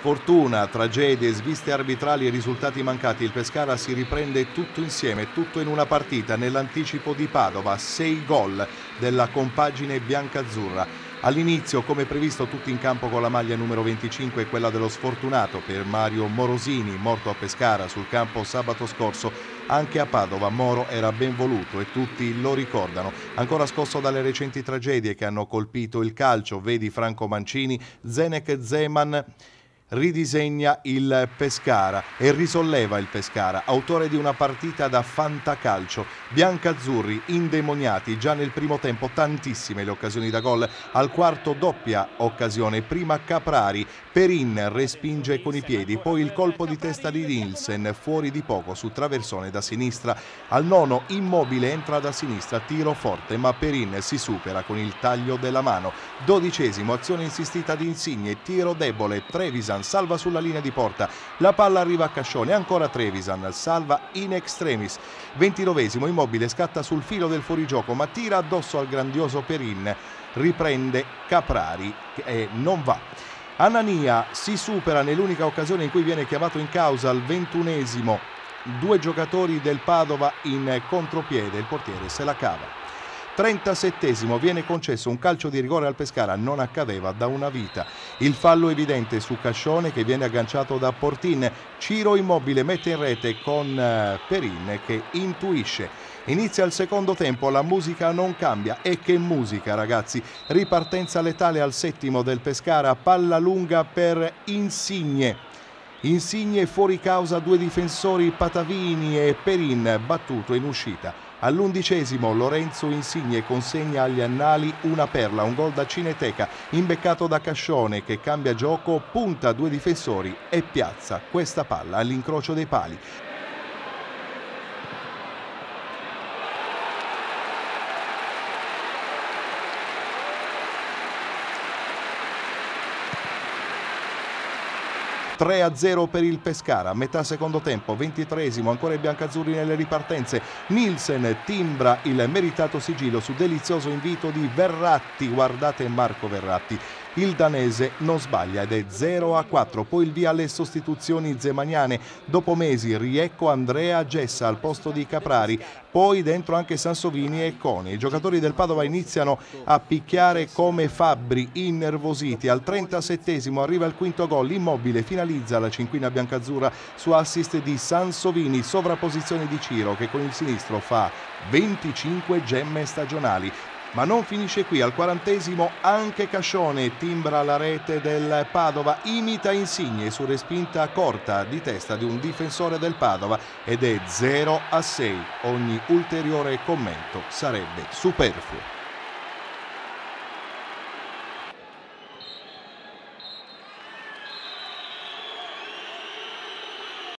Fortuna, tragedie, sviste arbitrali e risultati mancati, il Pescara si riprende tutto insieme, tutto in una partita, nell'anticipo di Padova, sei gol della compagine biancazzurra. All'inizio, come previsto, tutti in campo con la maglia numero 25 e quella dello sfortunato per Mario Morosini, morto a Pescara sul campo sabato scorso. Anche a Padova Moro era ben voluto e tutti lo ricordano. Ancora scosso dalle recenti tragedie che hanno colpito il calcio, vedi Franco Mancini, Zenek Zeman ridisegna il Pescara e risolleva il Pescara, autore di una partita da fantacalcio. Biancazzurri indemoniati già nel primo tempo, tantissime le occasioni da gol. Al quarto doppia occasione, prima Caprari, Perin respinge con i piedi, poi il colpo di testa di Nielsen fuori di poco su traversone da sinistra. Al nono immobile entra da sinistra, tiro forte, ma Perin si supera con il taglio della mano. Dodicesimo, azione insistita di Insigne, tiro debole, Trevisan Trevisan, salva sulla linea di porta, la palla arriva a Cascione, ancora Trevisan, salva in extremis. 29esimo Immobile scatta sul filo del fuorigioco ma tira addosso al grandioso Perin, riprende Caprari e non va. Anania si supera nell'unica occasione in cui viene chiamato in causa al ventunesimo due giocatori del Padova in contropiede, il portiere se la cava. 37 viene concesso un calcio di rigore al Pescara, non accadeva da una vita. Il fallo evidente su Cascione che viene agganciato da Portin. Ciro Immobile mette in rete con eh, Perin che intuisce. Inizia il secondo tempo, la musica non cambia. E che musica ragazzi! Ripartenza letale al settimo del Pescara, palla lunga per Insigne. Insigne fuori causa due difensori Patavini e Perin battuto in uscita. All'undicesimo Lorenzo Insigne consegna agli annali una perla, un gol da Cineteca, imbeccato da Cascione che cambia gioco, punta due difensori e piazza questa palla all'incrocio dei pali. 3-0 per il Pescara, metà secondo tempo, 23esimo, ancora i biancazzurri nelle ripartenze. Nielsen timbra il meritato sigillo su delizioso invito di Verratti, guardate Marco Verratti il danese non sbaglia ed è 0 a 4. Poi il via alle sostituzioni zemaniane. Dopo mesi riecco Andrea Gessa al posto di Caprari. Poi dentro anche Sansovini e Coni. I giocatori del Padova iniziano a picchiare come fabbri, innervositi. Al 37 arriva il quinto gol. Immobile finalizza la cinquina biancazzurra su assist di Sansovini. Sovrapposizione di Ciro che con il sinistro fa 25 gemme stagionali. Ma non finisce qui, al quarantesimo anche Cascione timbra la rete del Padova, imita Insigne su respinta corta di testa di un difensore del Padova ed è 0 a 6. Ogni ulteriore commento sarebbe superfluo.